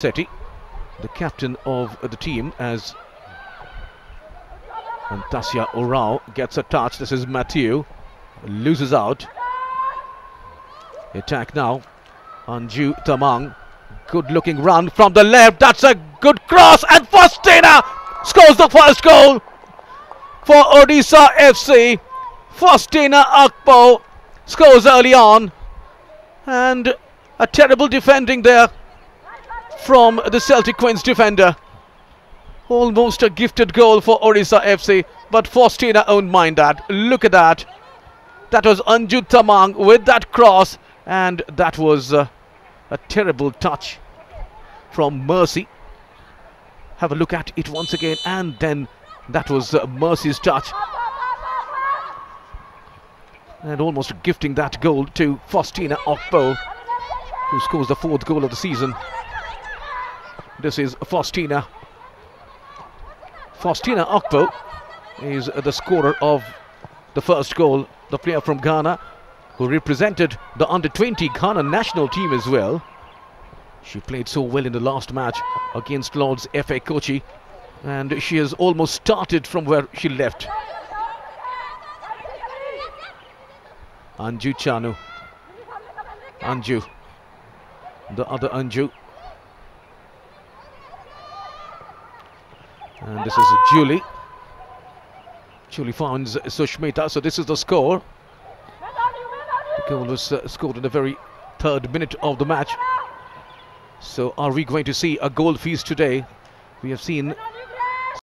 Setti, the captain of the team, as Antasia Orao gets a touch. This is Mathieu, loses out. Attack now. Anju Tamang, good looking run from the left. That's a good cross, and Faustina scores the first goal for Odisha FC. Faustina Akpo scores early on, and a terrible defending there from the Celtic Queens defender. Almost a gifted goal for Orissa FC, but Faustina won't mind that. Look at that. That was Anju Tamang with that cross, and that was uh, a terrible touch from Mercy. Have a look at it once again, and then that was uh, Mercy's touch. And almost gifting that goal to Faustina Okpo, who scores the fourth goal of the season. This is Faustina. Faustina Okpo is the scorer of the first goal, the player from Ghana who represented the under-20 Ghana national team as well. She played so well in the last match against Lord's FA Kochi and she has almost started from where she left. Anju Chanu. Anju. The other Anju. And this is Julie. Julie finds Sushmita. So this is the score. The goal was uh, scored in the very third minute of the match. So are we going to see a goal feast today? We have seen